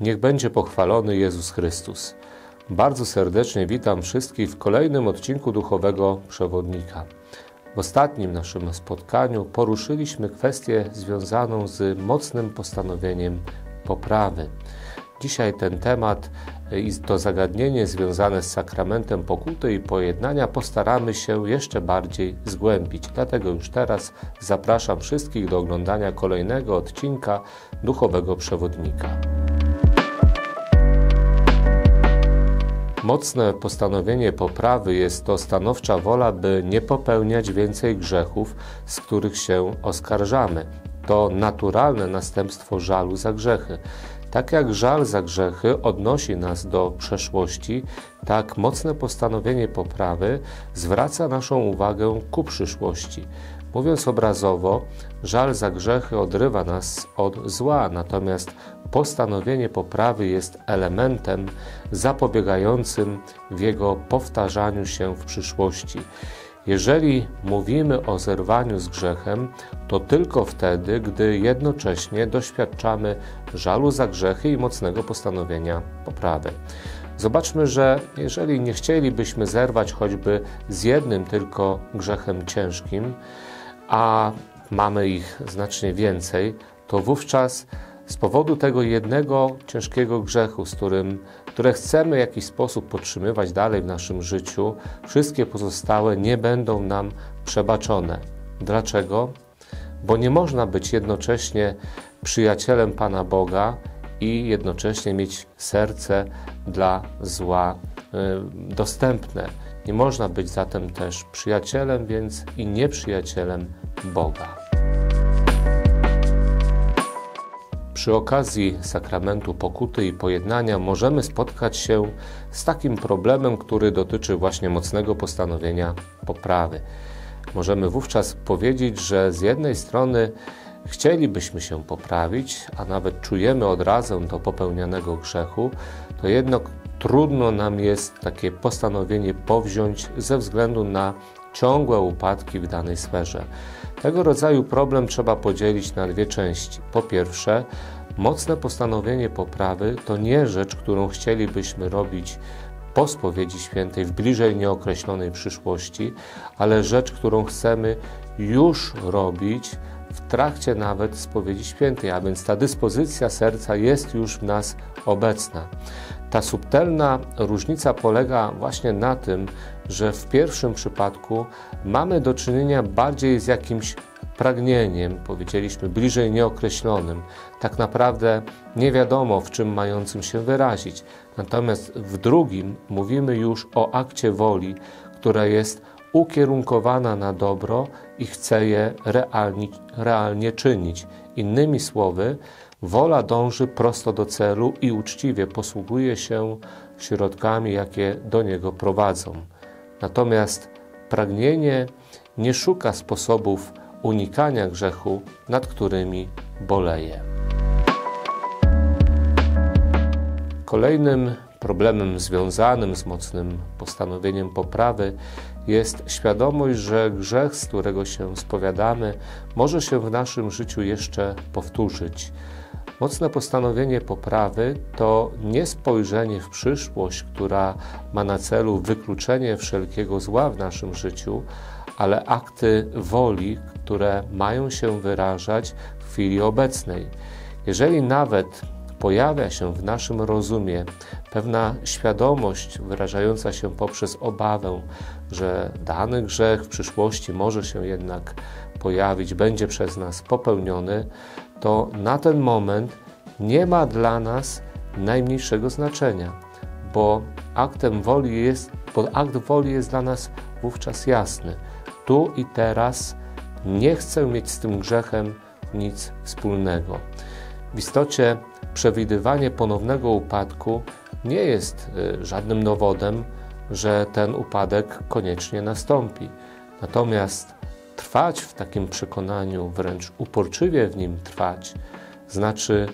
Niech będzie pochwalony Jezus Chrystus. Bardzo serdecznie witam wszystkich w kolejnym odcinku Duchowego Przewodnika. W ostatnim naszym spotkaniu poruszyliśmy kwestię związaną z mocnym postanowieniem poprawy. Dzisiaj ten temat i to zagadnienie związane z sakramentem pokuty i pojednania postaramy się jeszcze bardziej zgłębić. Dlatego już teraz zapraszam wszystkich do oglądania kolejnego odcinka Duchowego Przewodnika. Mocne postanowienie poprawy jest to stanowcza wola, by nie popełniać więcej grzechów, z których się oskarżamy. To naturalne następstwo żalu za grzechy. Tak jak żal za grzechy odnosi nas do przeszłości, tak mocne postanowienie poprawy zwraca naszą uwagę ku przyszłości. Mówiąc obrazowo, żal za grzechy odrywa nas od zła, natomiast postanowienie poprawy jest elementem zapobiegającym w jego powtarzaniu się w przyszłości. Jeżeli mówimy o zerwaniu z grzechem, to tylko wtedy, gdy jednocześnie doświadczamy żalu za grzechy i mocnego postanowienia poprawy. Zobaczmy, że jeżeli nie chcielibyśmy zerwać choćby z jednym tylko grzechem ciężkim, a mamy ich znacznie więcej, to wówczas z powodu tego jednego ciężkiego grzechu, z którym, które chcemy w jakiś sposób podtrzymywać dalej w naszym życiu, wszystkie pozostałe nie będą nam przebaczone. Dlaczego? Bo nie można być jednocześnie przyjacielem Pana Boga i jednocześnie mieć serce dla zła y, dostępne. Nie można być zatem też przyjacielem, więc i nieprzyjacielem Boga. Przy okazji sakramentu pokuty i pojednania możemy spotkać się z takim problemem, który dotyczy właśnie mocnego postanowienia poprawy. Możemy wówczas powiedzieć, że z jednej strony chcielibyśmy się poprawić, a nawet czujemy odrazę do popełnianego grzechu, to jednak trudno nam jest takie postanowienie powziąć ze względu na ciągłe upadki w danej sferze. Tego rodzaju problem trzeba podzielić na dwie części. Po pierwsze, mocne postanowienie poprawy to nie rzecz, którą chcielibyśmy robić po spowiedzi świętej w bliżej nieokreślonej przyszłości, ale rzecz, którą chcemy już robić w trakcie nawet spowiedzi świętej, a więc ta dyspozycja serca jest już w nas obecna. Ta subtelna różnica polega właśnie na tym, że w pierwszym przypadku mamy do czynienia bardziej z jakimś pragnieniem, powiedzieliśmy, bliżej nieokreślonym, tak naprawdę nie wiadomo w czym mającym się wyrazić. Natomiast w drugim mówimy już o akcie woli, która jest ukierunkowana na dobro i chce je realnie, realnie czynić. Innymi słowy, wola dąży prosto do celu i uczciwie posługuje się środkami, jakie do niego prowadzą. Natomiast pragnienie nie szuka sposobów unikania grzechu, nad którymi boleje. Kolejnym problemem związanym z mocnym postanowieniem poprawy jest świadomość, że grzech, z którego się spowiadamy, może się w naszym życiu jeszcze powtórzyć. Mocne postanowienie poprawy to nie spojrzenie w przyszłość, która ma na celu wykluczenie wszelkiego zła w naszym życiu, ale akty woli, które mają się wyrażać w chwili obecnej. Jeżeli nawet pojawia się w naszym rozumie pewna świadomość wyrażająca się poprzez obawę, że dany grzech w przyszłości może się jednak pojawić, będzie przez nas popełniony, to na ten moment nie ma dla nas najmniejszego znaczenia, bo aktem woli jest, bo akt woli jest dla nas wówczas jasny. Tu i teraz nie chcę mieć z tym grzechem nic wspólnego. W istocie przewidywanie ponownego upadku nie jest y, żadnym dowodem, że ten upadek koniecznie nastąpi. Natomiast trwać w takim przekonaniu, wręcz uporczywie w nim trwać, znaczy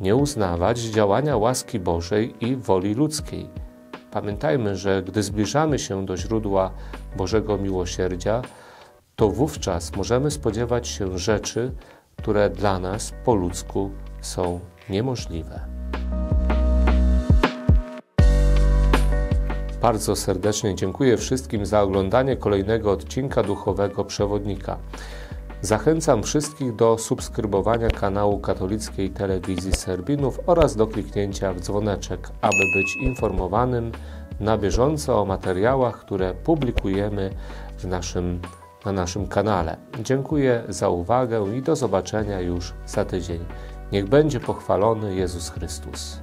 nie uznawać działania łaski Bożej i woli ludzkiej. Pamiętajmy, że gdy zbliżamy się do źródła Bożego miłosierdzia, to wówczas możemy spodziewać się rzeczy, które dla nas po ludzku są niemożliwe. Bardzo serdecznie dziękuję wszystkim za oglądanie kolejnego odcinka Duchowego Przewodnika. Zachęcam wszystkich do subskrybowania kanału Katolickiej Telewizji Serbinów oraz do kliknięcia w dzwoneczek, aby być informowanym na bieżąco o materiałach, które publikujemy w naszym, na naszym kanale. Dziękuję za uwagę i do zobaczenia już za tydzień. Niech będzie pochwalony Jezus Chrystus.